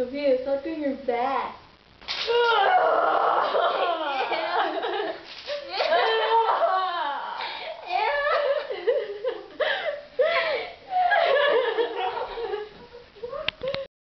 Sophia, stop doing your back.